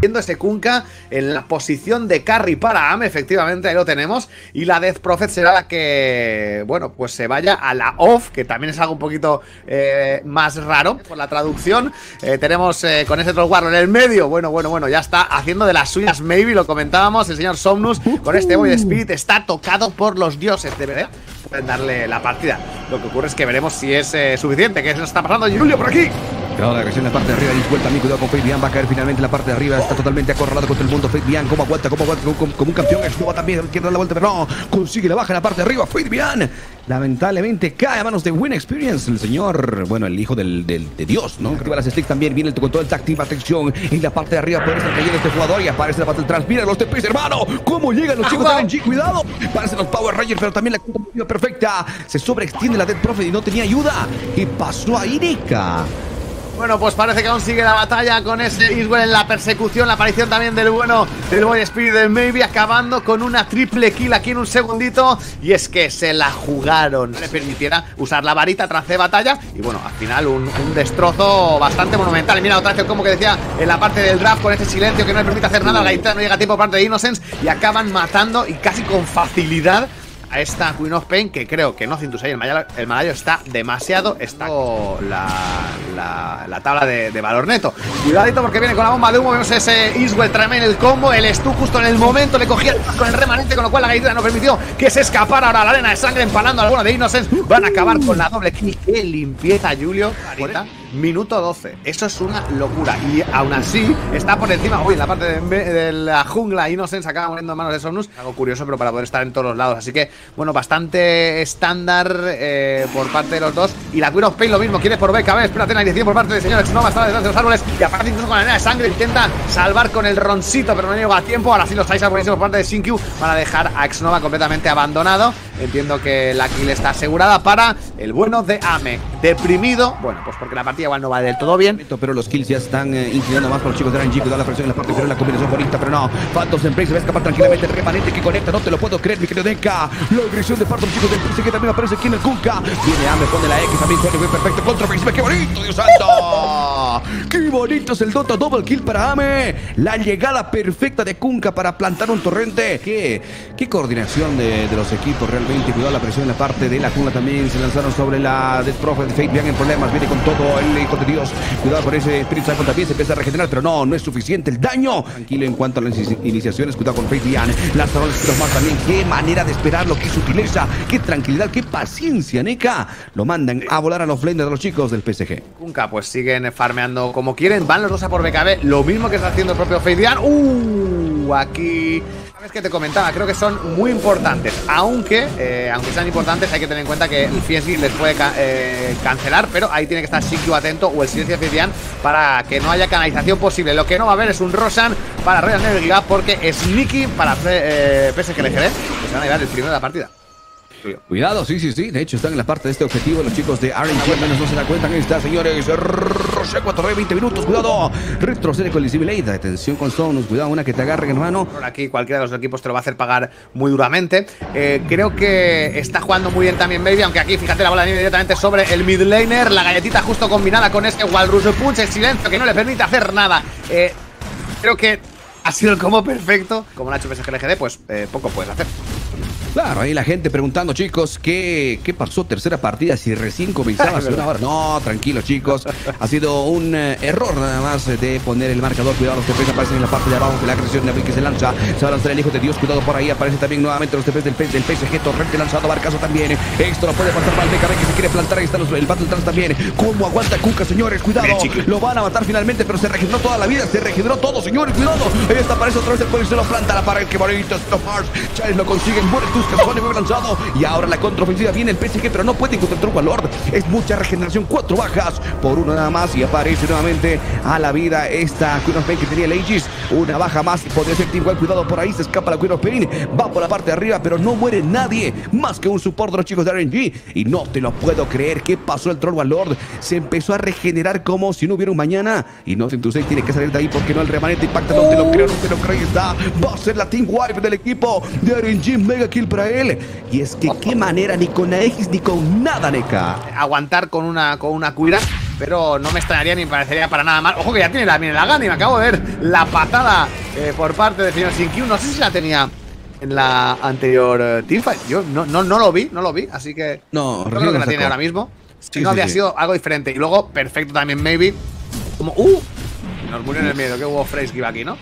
Viendo ese Kunka en la posición de carry para AM, efectivamente, ahí lo tenemos. Y la Death Prophet será la que, bueno, pues se vaya a la off, que también es algo un poquito eh, más raro por la traducción. Eh, tenemos eh, con ese Troll en el medio, bueno, bueno, bueno, ya está haciendo de las suyas, maybe, lo comentábamos. El señor Somnus con este Boy Spirit está tocado por los dioses, de verdad. Darle la partida. Lo que ocurre es que veremos si es suficiente. ¿Qué nos está pasando, Julio, por aquí? Claro, la agresión en la parte de arriba y vuelta también, cuidado con Fabian, va a caer finalmente en la parte de arriba, está totalmente acorralado contra el mundo Fabian, como aguanta, como aguanta, como, un campeón, va también, quiere dar la vuelta, pero no, consigue la baja en la parte de arriba, Fabian, lamentablemente cae a manos de Win Experience, el señor, bueno, el hijo del, del de Dios, ¿no? Activa las sticks también, viene con todo el táctil, atención, en la parte de arriba puede estar cayendo este jugador y aparece la parte del trans, mira los TPs, hermano, cómo llegan los chicos de RNG, cuidado, parecen los Power Rangers, pero también la perfecta, se sobreextiende la Dead Prophet y no tenía ayuda, ¿qué pasó a Irika? Bueno, pues parece que aún sigue la batalla con ese Iswell en la persecución. La aparición también del bueno del Boy Spirit del Maybe acabando con una triple kill aquí en un segundito. Y es que se la jugaron. No le permitiera usar la varita tras de batalla. Y bueno, al final un, destrozo bastante monumental. Y mira otra vez como que decía en la parte del draft con ese silencio que no le permite hacer nada. La no llega a tiempo parte de Innocence. Y acaban matando y casi con facilidad a esta Queen of Pain que creo que no Cintusai, el Malayo, el Malayo está demasiado está la, la, tabla de, valor neto. Cuidadito porque viene con la bomba de humo vemos ese Iswell en el combo el Stu justo en el momento le cogía con el remanente con lo cual la galleta no permitió que se escapara ahora la arena de sangre empalando a alguno de Innocence. Van a acabar con la doble kill qué limpieza Julio minuto 12. Eso es una locura. Y aún así, está por encima. Uy, en la parte de, la jungla Innocence acaba muriendo en manos de Somnus. Algo curioso, pero para poder estar en todos los lados. Así que, bueno, bastante estándar eh, por parte de los dos. Y la Queen of Pain lo mismo. Quiere por BKB. Espérate la dirección por parte del señor Exnova. Está detrás de los árboles. Y aparece incluso con la arena de sangre. Intenta salvar con el roncito, pero no llega a tiempo. Ahora sí los traes por por parte de Sinkyu. Van a dejar a Exnova completamente abandonado. Entiendo que la kill está asegurada para el bueno de Ame. Deprimido. Bueno, pues porque la partida igual no va del todo bien. Pero los kills ya están eh, inclinando más por los chicos de RNG. Da la presión en la parte inferior, la combinación bonita, pero no. Phantoms en play se va a escapar tranquilamente. El remanente que conecta, no te lo puedo creer, mi querido Denka. La agresión de Phantom, chicos del PC que también aparece aquí en el Kunka. Viene Ame, pone la X, también fue perfecto contra Facebook. ¡Qué bonito, Dios santo! ¡Qué bonito es el Dota Double Kill para Ame! La llegada perfecta de Kunka para plantar un torrente. ¿Qué, qué coordinación de, los equipos realmente? Cuidado la presión en la parte de la jungla también. Se lanzaron sobre la Death Prophet. Fate bien en problemas, viene con todo el hijo de Dios. Cuidado por ese Spirit Cycle también se empieza a regenerar, pero no, no es suficiente el daño. Tranquilo en cuanto a las iniciaciones, cuidado con Fate Diane. Las tarolas más también. Qué manera de esperarlo, qué sutileza, qué tranquilidad, qué paciencia, Neka. Lo mandan a volar a los flames de los chicos del PSG. Kunka, pues siguen farmeando como quieren. Van los dos a por BKB. Lo mismo que está haciendo el propio Fate Diane. Uh, aquí Sabes que te comentaba, creo que son muy importantes. Aunque, eh, aunque sean importantes, hay que tener en cuenta que el Fiesgi les puede eh, cancelar, pero ahí tiene que estar Sinkyu atento o el silencio Fidian para que no haya canalización posible. Lo que no va a haber es un Rosan para Royal Navy porque Sneaky para eh, PSG LGD, que se van a llevar el primero de la partida. Cuidado, sí, sí, sí. De hecho, están en la parte de este objetivo. Los chicos de RNG menos no se la cuentan. Ahí está, señores. 4 20 minutos. Cuidado. Retrocede con Lizzie Atención con Sonus. Cuidado, una que te agarre, hermano. Aquí cualquiera de los equipos te lo va a hacer pagar muy duramente. Eh, creo que está jugando muy bien también Baby. Aunque aquí, fíjate, la bola de directamente sobre el mid laner. La galletita justo combinada con este Walrus Punch. El silencio que no le permite hacer nada. Eh, creo que ha sido el combo perfecto. Como lo ha hecho PSG LGD, pues eh, poco puedes hacer. Claro, ahí la gente preguntando, chicos, ¿qué, qué pasó tercera partida si recién comenzaba hace una hora? No, tranquilo, chicos. Ha sido un eh, error nada más de poner el marcador. Cuidado, los TPs aparecen en la parte de abajo de la agresión de que se lanza. Se va a lanzar el hijo de Dios. Cuidado por ahí. Aparece también nuevamente los TPs del, del PSG. Torrente lanzado. Barcaso también. Esto lo puede pasar mal. BKB que se quiere plantar. Ahí está el Battle Trans también. ¿Cómo aguanta Kuka, señores? Cuidado. Lo van a matar finalmente, pero se regeneró toda la vida. Se regeneró todo, señores. Cuidado. Ahí está, aparece otra vez el policía. Lo planta la pared. Qué bonito. Stop Chávez lo consiguen. Muere Y ahora la contraofensiva viene el PSG, pero no puede encontrar un Lord. Es mucha regeneración. Cuatro bajas por uno nada más. Y aparece nuevamente a la vida esta Queen of Pain que tenía el Aegis. Una baja más. Podría ser igual. Cuidado por ahí. Se escapa la Queen of Pain. Va por la parte de arriba, pero no muere nadie. Más que un support de los chicos de RNG. Y no te lo puedo creer. ¿Qué pasó el Troll Lord? Se empezó a regenerar como si no hubiera un mañana. Y no Cintusei tiene que salir de ahí porque no el remanente impacta. No te lo creo, no te lo creo. está. Va a ser la Team Wipe del equipo de RNG. Mega kill para él. Y es que qué manera, ni con Aegis ni con nada, Neka. Aguantar con una, con una cuira pero no me extrañaría ni me parecería para nada mal. Ojo que ya tiene la, la gana y me acabo de ver la patada eh, por parte del señor Sinkyu. No sé si la tenía en la anterior uh, teamfight. Yo no, no, no lo vi, no lo vi, así que no, no creo que la tiene ahora mismo. Si no, habría sido algo diferente. Y luego, perfecto también, maybe. Como, ¡uh! Nos murió en el miedo que hubo phrase que iba aquí, ¿no?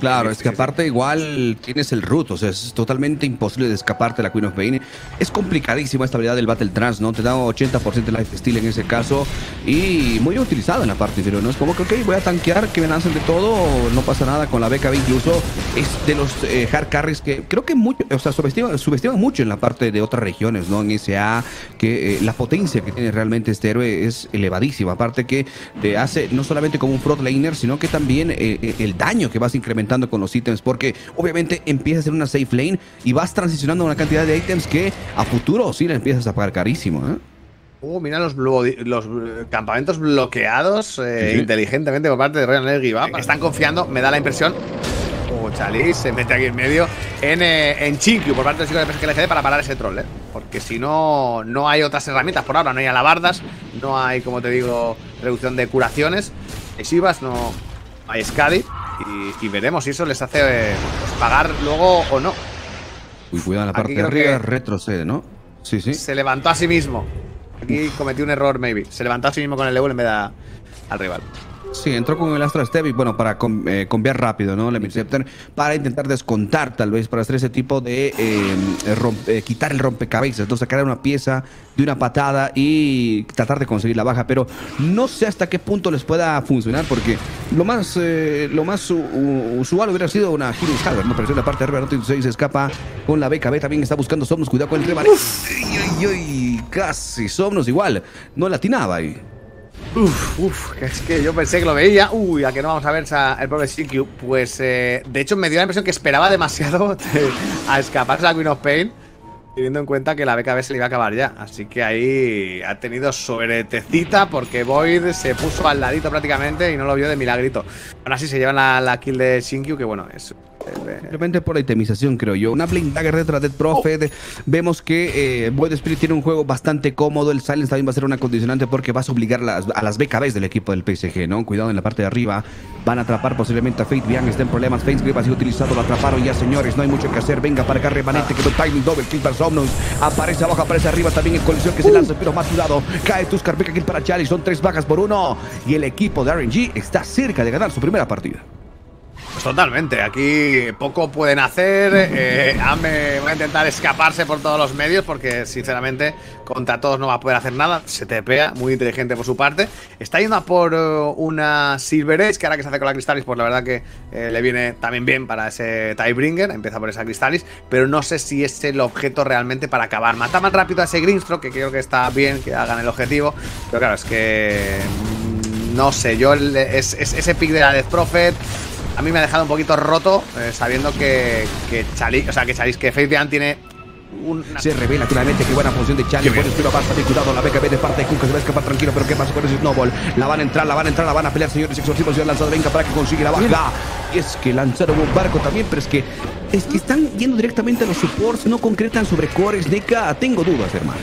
Claro, es que aparte igual tienes el root, o sea, es totalmente imposible de escaparte de la Queen of Pain. Es complicadísima esta habilidad del Battle Trans, ¿no? Te da 80% de life steal en ese caso y muy utilizado en la parte inferior, ¿no? Es como que, ok, voy a tanquear, que me lancen de todo, no pasa nada con la BKB incluso. Es de los eh, hard carries que creo que mucho, o sea, subestiman, mucho en la parte de otras regiones, ¿no? En SA, que eh, la potencia que tiene realmente este héroe es elevadísima. Aparte que te hace no solamente como un front laner, sino que también eh, el daño que vas incrementando con los ítems, porque obviamente empiezas en una safe lane y vas transicionando una cantidad de ítems que a futuro sí le empiezas a pagar carísimo. ¿eh? Uh, mira los, los campamentos bloqueados eh, inteligentemente por parte de Royal Energy. Están confiando, me da la impresión. Oh, Chalice se mete aquí en medio en, eh, en Chinkyu por parte del chico de PSGLGD para parar ese troll, ¿eh? Porque si no, no hay otras herramientas por ahora. No hay alabardas, no hay, como te digo, reducción de curaciones. Exivas, no hay Scadi. Y, veremos si eso les hace eh, pagar luego o no. Uy, cuidado, la parte de arriba retrocede, ¿no? Sí, sí. Se levantó a sí mismo. Aquí cometió un error, maybe. Se levantó a sí mismo con el level en vez de al rival. Sí, entró con el Astra Step y bueno, para eh, cambiar rápido, ¿no? El Interceptor para intentar descontar, tal vez, para hacer ese tipo de eh, eh, quitar el rompecabezas, ¿no? sacar una pieza de una patada y tratar de conseguir la baja, pero no sé hasta qué punto les pueda funcionar, porque lo más lo más usual hubiera sido una Hero Skyler, ¿no? Pero en la parte de arriba, no se escapa con la BKB, también está buscando Somnos, cuidado con el remate. Casi, Somnos igual, no latinaba ahí. Uf, uf, es que yo pensé que lo veía. Uy, a que no vamos a ver el pobre CQ. Pues eh, de hecho me dio la impresión que esperaba demasiado a escaparse la Queen of Pain. Teniendo en cuenta que la BKB se le iba a acabar ya. Así que ahí ha tenido sobretecita porque Void se puso al ladito prácticamente y no lo vio de milagrito. Aún así se llevan la, la kill de Shinkyu, que bueno, es Simplemente por la itemización, creo yo. Una Blink Dagger detrás Dead Prophet. Vemos que eh, Void Spirit tiene un juego bastante cómodo. El Silence también va a ser una condicionante porque vas a obligar a las BKBs del equipo del PSG, ¿no? Cuidado en la parte de arriba. Van a atrapar posiblemente a Fate. Bian está en problemas. Fate Grip ha sido utilizado. Lo atraparon ya, señores. No hay mucho que hacer. Venga para acá, remanente. Que timing double kill para Somnus. Aparece abajo, aparece arriba también en colisión que se lanza, pero más cuidado. Cae Tuskar, Peka kill para Charlie. Son tres bajas por uno. Y el equipo de RNG está cerca de ganar su primera partida. Pues totalmente, aquí poco pueden hacer. Eh, Ame va a intentar escaparse por todos los medios porque, sinceramente, contra todos no va a poder hacer nada. Se tepea, muy inteligente por su parte. Está yendo a por uh, una Silver Edge, que ahora que se hace con la Cristalis, pues la verdad que eh, le viene también bien para ese Tiebringer. Empieza por esa Cristalis, pero no sé si es el objeto realmente para acabar. Mata más rápido a ese Greenstroke, que creo que está bien que hagan el objetivo. Pero claro, es que. Mm, no sé, yo ese pick de la Death Prophet a mí me ha dejado un poquito roto eh, sabiendo que, que Chalice, o sea, que Chalice, que Faith tiene una... Se revela claramente qué buena función de Chalice. Buen estilo bastante cuidado. La BKB de parte de Kuka se va a escapar tranquilo. Pero ¿qué pasa con ese Snowball? La van a entrar, la van a entrar, la van a pelear, señores exorcismos. Y han lanzado venga para que consiga la baja. Y es que lanzaron un barco también, pero es que es que están yendo directamente a los supports, no concretan sobre cores. Nika, tengo dudas, hermano.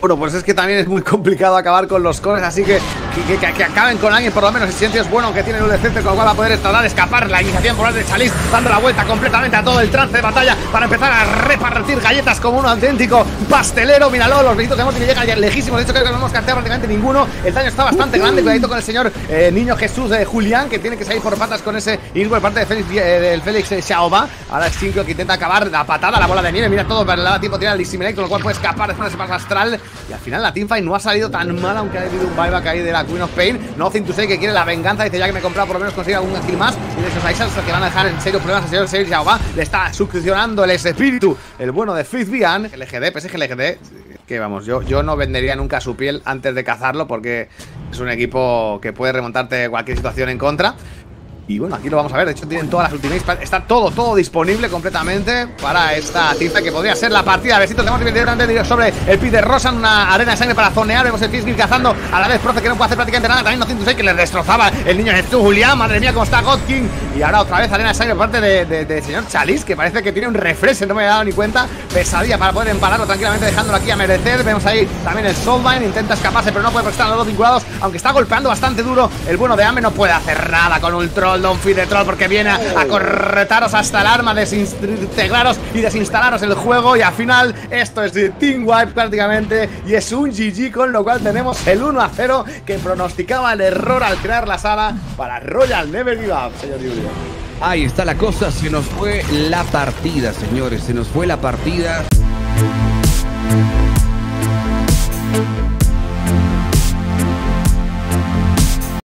Bueno, pues es que también es muy complicado acabar con los cores, así que que, acaben con alguien, por lo menos, si es bueno que tiene un decente con lo cual va a poder tratar escapar la iniciación por de Chalice, dando la vuelta completamente a todo el trance de batalla para empezar a repartir galletas como un auténtico pastelero. Míralo, los de que llegan ya lejísimos, de hecho creo que no hemos casteado prácticamente ninguno. El daño está bastante grande, cuidadito con el señor eh, Niño Jesús de Julián, que tiene que salir por patas con ese ir por parte de Félix, eh, del Félix eh, Xiaoba. Ahora es Cinco que intenta acabar la patada, la bola de nieve, mira todo, pero le da tiempo, tiene el Dissimilate, con lo cual puede escapar de ese paso astral. Y al final la teamfight no ha salido tan mal, aunque ha habido un buyback ahí de la Queen of Pain. Nothing to say que quiere la venganza, dice ya que me he comprado, por lo menos consigue algún kill más. Y de esos Aisans que van a dejar en serio problemas al señor ya va Le está succionando el espíritu, el bueno de Fifth Bian. El LGD, PSG LGD, que vamos, yo, yo no vendería nunca su piel antes de cazarlo porque es un equipo que puede remontarte cualquier situación en contra. Y bueno, aquí lo vamos a ver. De hecho, tienen todas las ultimates. Está todo, todo disponible completamente para esta tiza que podría ser la partida. Besito, tenemos directamente sobre el pit de Rosa en una arena de sangre para zonear. Vemos el Fizzkill cazando a la vez Proce que no puede hacer prácticamente nada. También 906 que le destrozaba el niño Jesús Julián. Madre mía, cómo está God King. Y ahora otra vez arena de sangre por parte del de, señor Chalice, que parece que tiene un refresh. No me he dado ni cuenta. Pesadilla para poder empalarlo tranquilamente, dejándolo aquí a merecer. Vemos ahí también el Soulmine. Intenta escaparse, pero no puede prestar a los dos vinculados. Aunque está golpeando bastante duro. El bueno de Ame no puede hacer nada con un troll, Don troll, porque viene a corretaros hasta el arma, desintegraros y desinstalaros el juego. Y al final, esto es de Team Wipe prácticamente. Y es un GG, con lo cual tenemos el 1 a 0 que pronosticaba el error al crear la sala para Royal Never Give Up, señor Julio. Ahí está la cosa, se nos fue la partida, señores, se nos fue la partida.